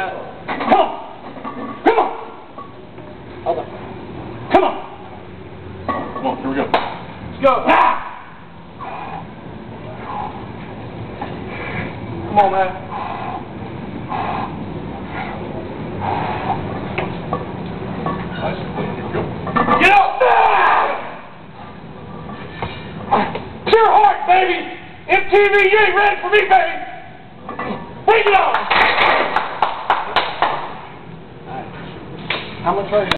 Come on! Come on! Hold. Come on! Come on, here we go. Let's go. Ah! Come on, man. Get up! Ah! Pure heart, baby! MTV, you ain't ready for me, baby! Take it on! How much are you?